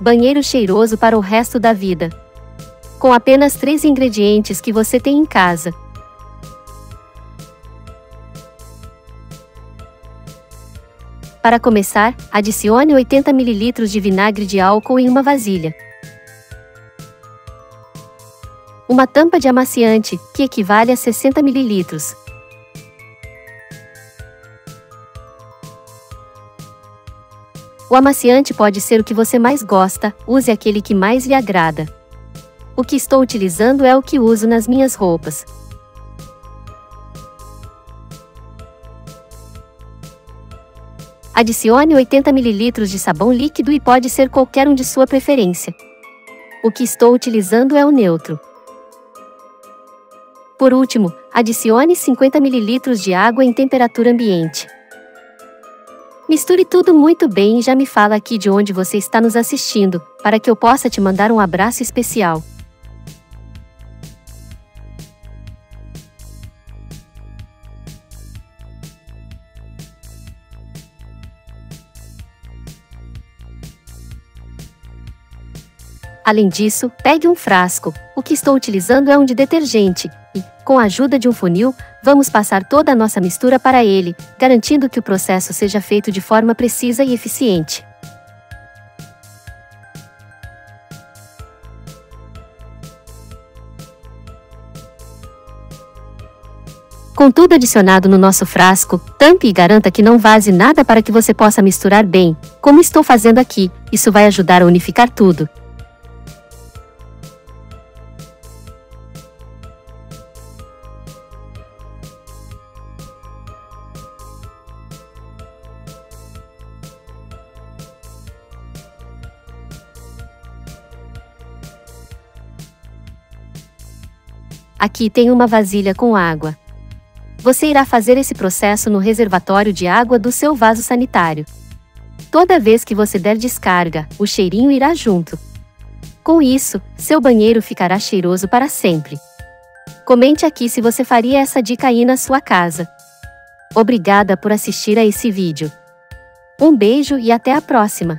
banheiro cheiroso para o resto da vida. Com apenas três ingredientes que você tem em casa. Para começar, adicione 80 ml de vinagre de álcool em uma vasilha. Uma tampa de amaciante, que equivale a 60 ml. O amaciante pode ser o que você mais gosta, use aquele que mais lhe agrada. O que estou utilizando é o que uso nas minhas roupas. Adicione 80 ml de sabão líquido e pode ser qualquer um de sua preferência. O que estou utilizando é o neutro. Por último, adicione 50 ml de água em temperatura ambiente. Misture tudo muito bem e já me fala aqui de onde você está nos assistindo, para que eu possa te mandar um abraço especial. Além disso, pegue um frasco. O que estou utilizando é um de detergente, e, com a ajuda de um funil, vamos passar toda a nossa mistura para ele, garantindo que o processo seja feito de forma precisa e eficiente. Com tudo adicionado no nosso frasco, tampe e garanta que não vaze nada para que você possa misturar bem, como estou fazendo aqui, isso vai ajudar a unificar tudo. Aqui tem uma vasilha com água. Você irá fazer esse processo no reservatório de água do seu vaso sanitário. Toda vez que você der descarga, o cheirinho irá junto. Com isso, seu banheiro ficará cheiroso para sempre. Comente aqui se você faria essa dica aí na sua casa. Obrigada por assistir a esse vídeo. Um beijo e até a próxima!